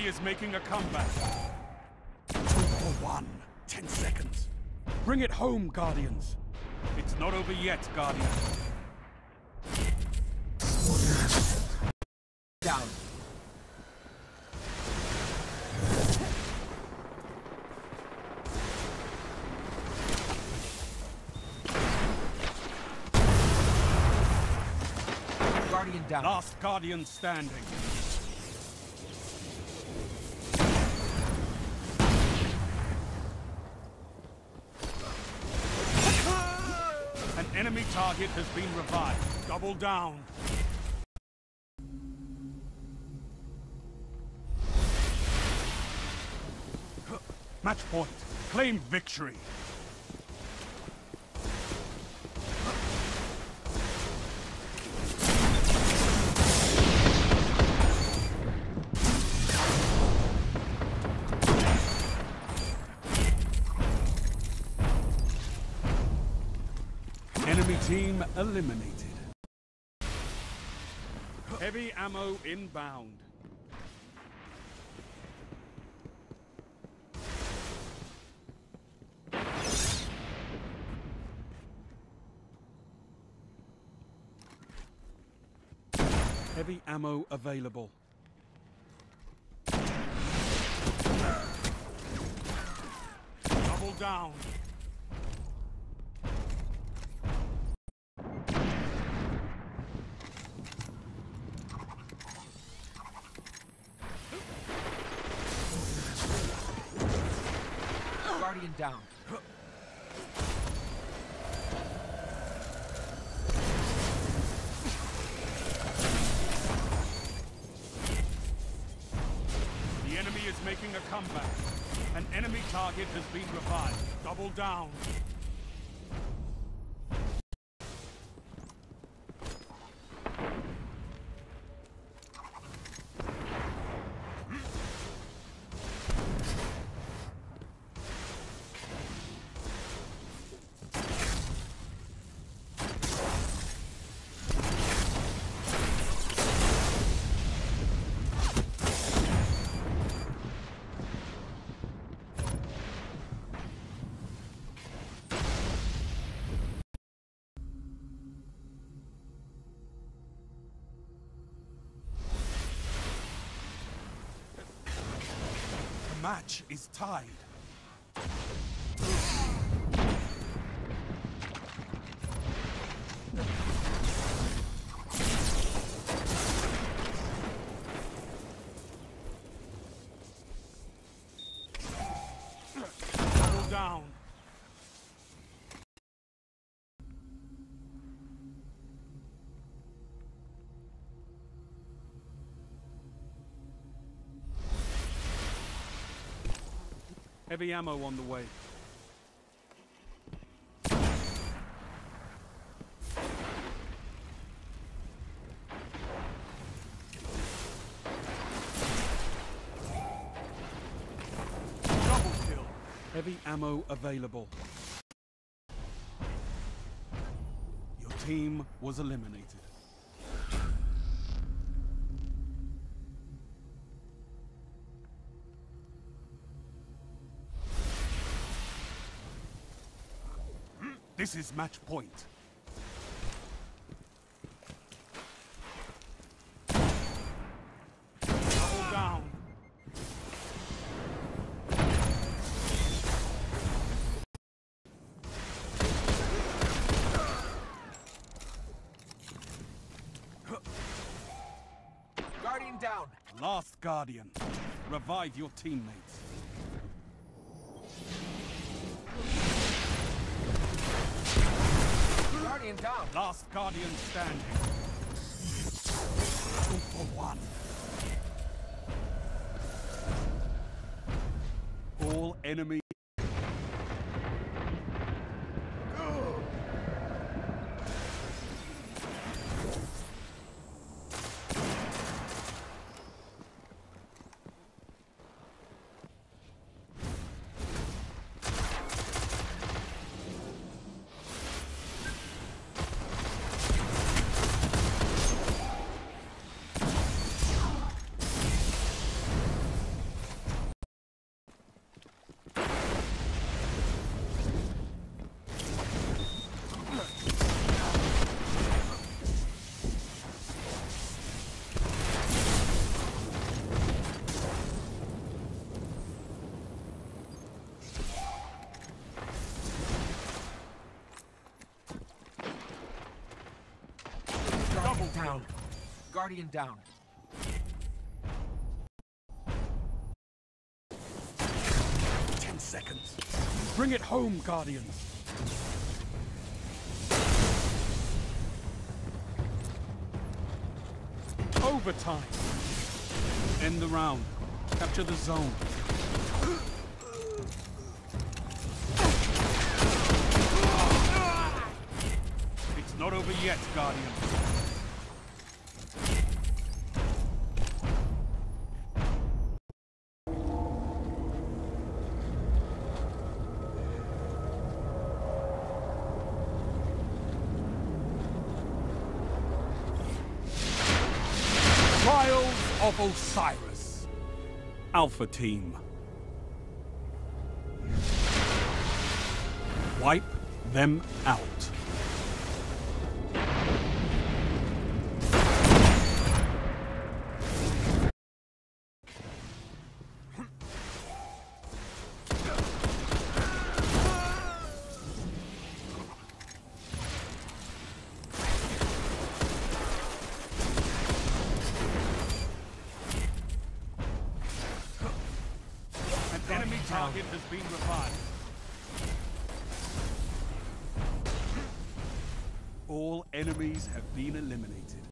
Enemy is making a comeback. Two for one. Ten seconds. Bring it home, Guardians. It's not over yet, Guardians. Down. Guardian down. Last Guardian standing. Target has been revived. Double down. Match point. Claim victory. Eliminated. Heavy ammo inbound. Heavy ammo available. Double down. Guardian down. The enemy is making a comeback. An enemy target has been revived. Double down. Match is tied. Heavy ammo on the way. Double kill. Heavy ammo available. Your team was eliminated. This is match point. Double down. Guardian down. Last Guardian. Revive your teammates. Guardian down. Last Guardian standing. Two for one. All enemy. Guardian down. Ten seconds. Bring it home, Guardians. Overtime. End the round. Capture the zone. It's not over yet, Guardian. Of Osiris. Alpha Team. Wipe them out. Has been revived. All enemies have been eliminated.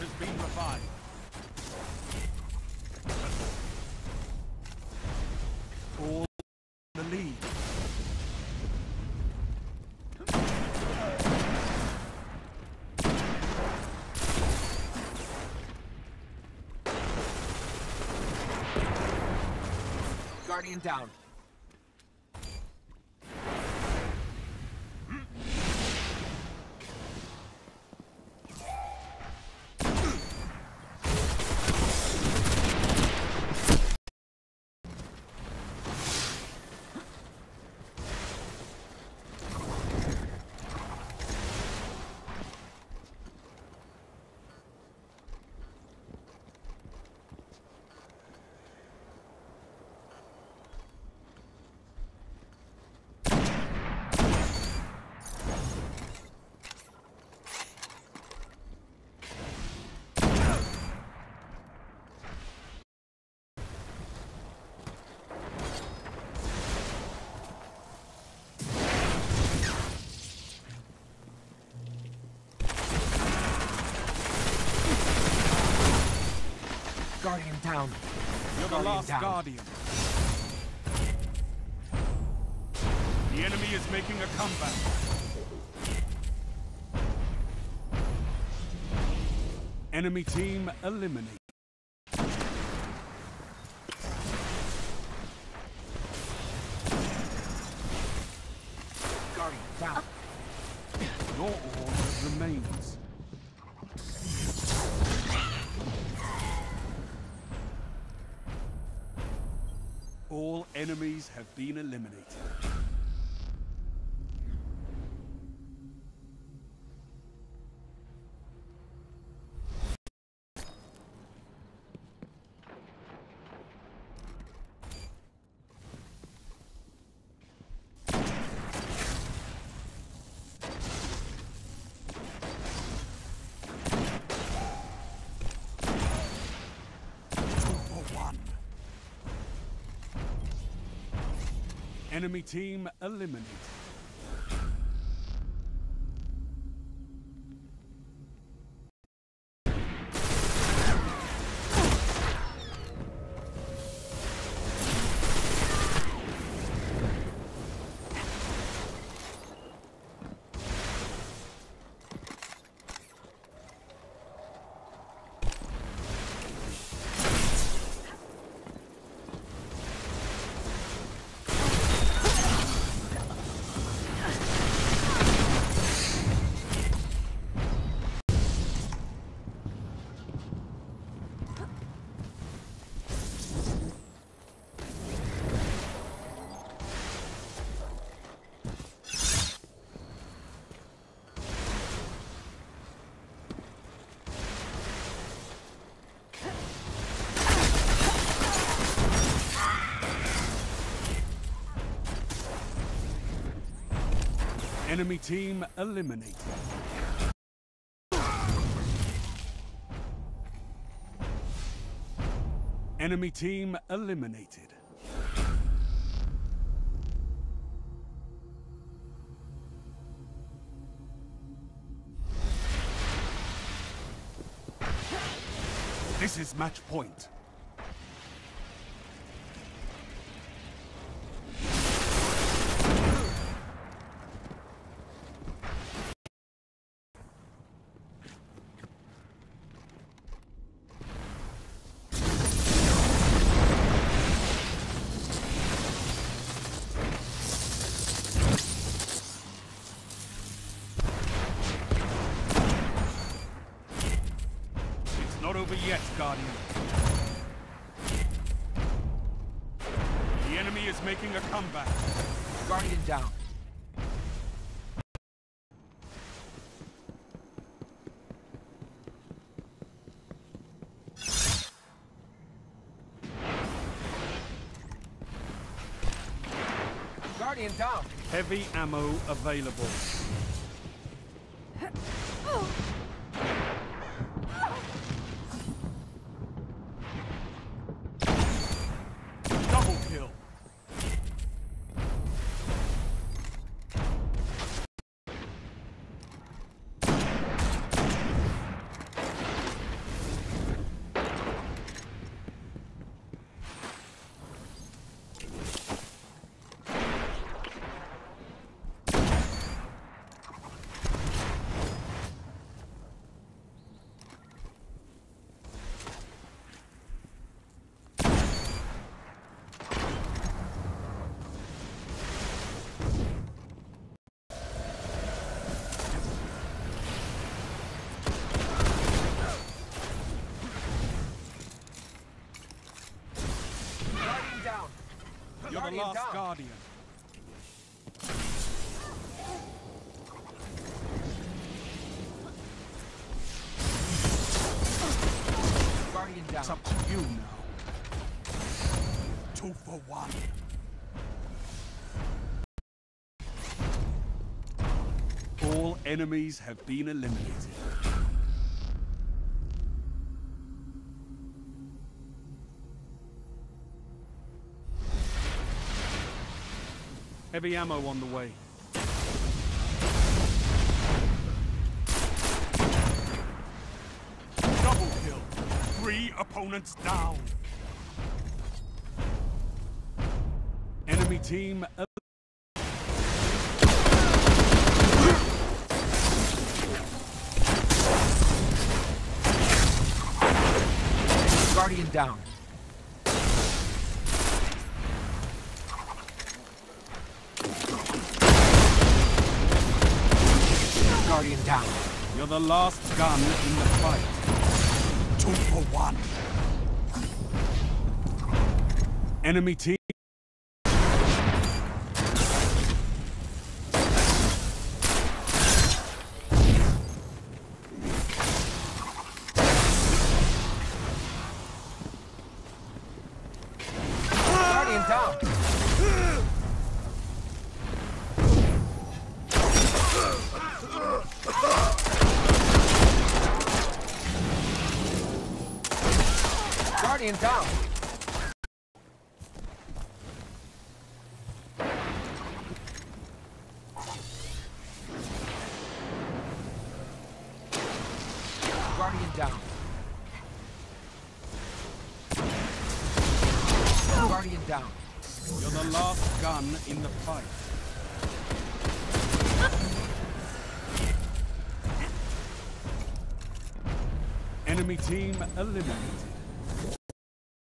Has been revived. All the lead. Guardian down. Guardian down. You're the last down. guardian. The enemy is making a comeback. Enemy team eliminated. Enemies have been eliminated. Two for one. Enemy team eliminated. Enemy team eliminated. Enemy team eliminated. This is match point. Over yet, Guardian. The enemy is making a comeback. Guardian down. Guardian down. Heavy ammo available. Kill. Guardian down. You're the last down. Guardian. Guardian down. It's up to you now. Two for one. All enemies have been eliminated. Heavy ammo on the way. Double kill. Three opponents down. Enemy team Guardian down. Guardian down. You're the last gun in the fight. Two for one. Enemy team. Guardian down. Guardian down. You're the last gun in the fight. Enemy team eliminated.